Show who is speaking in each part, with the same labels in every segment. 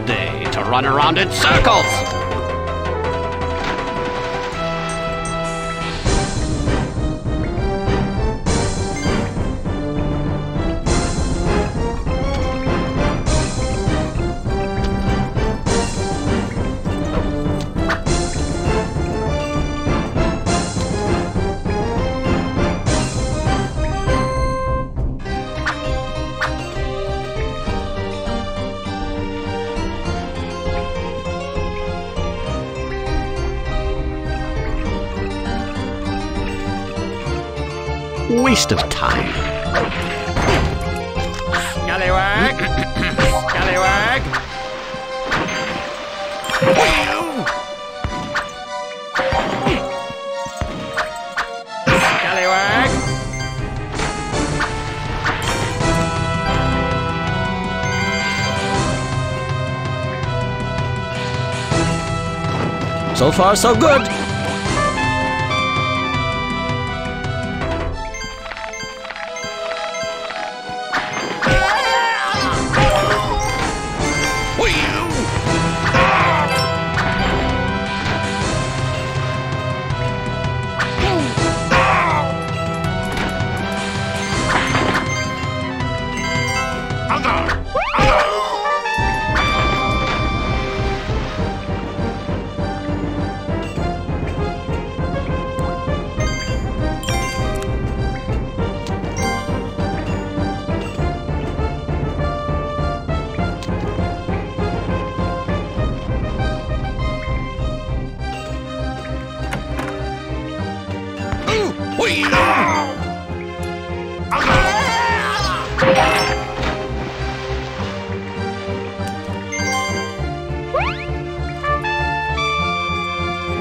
Speaker 1: day to run around in circles. Waste of time.
Speaker 2: Scallywag! Scallywag! Scallywag!
Speaker 1: So far, so good.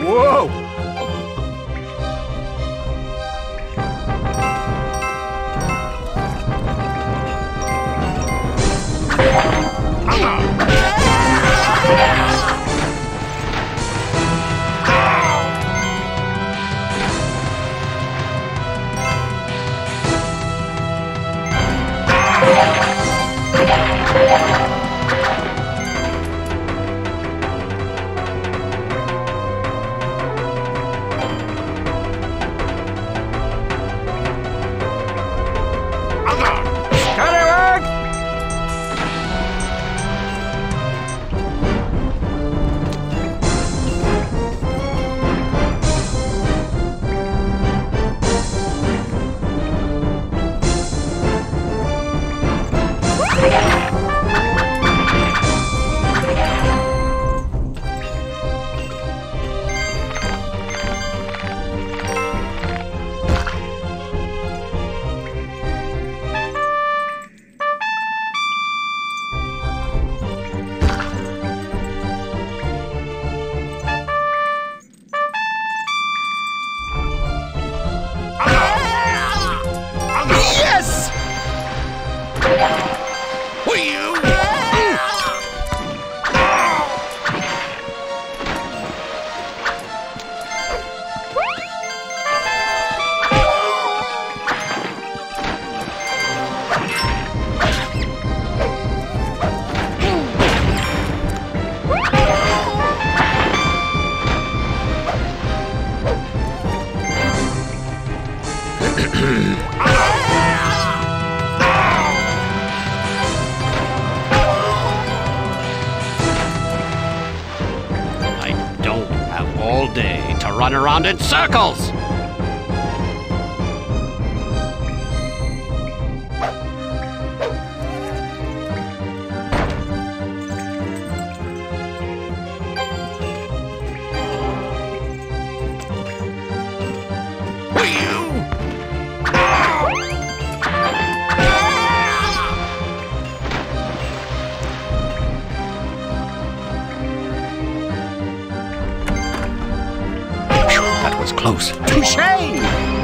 Speaker 2: Whoa!
Speaker 1: I run around in circles! Close.
Speaker 2: Touche!